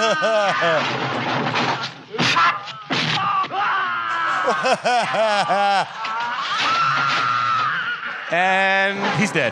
and he's dead.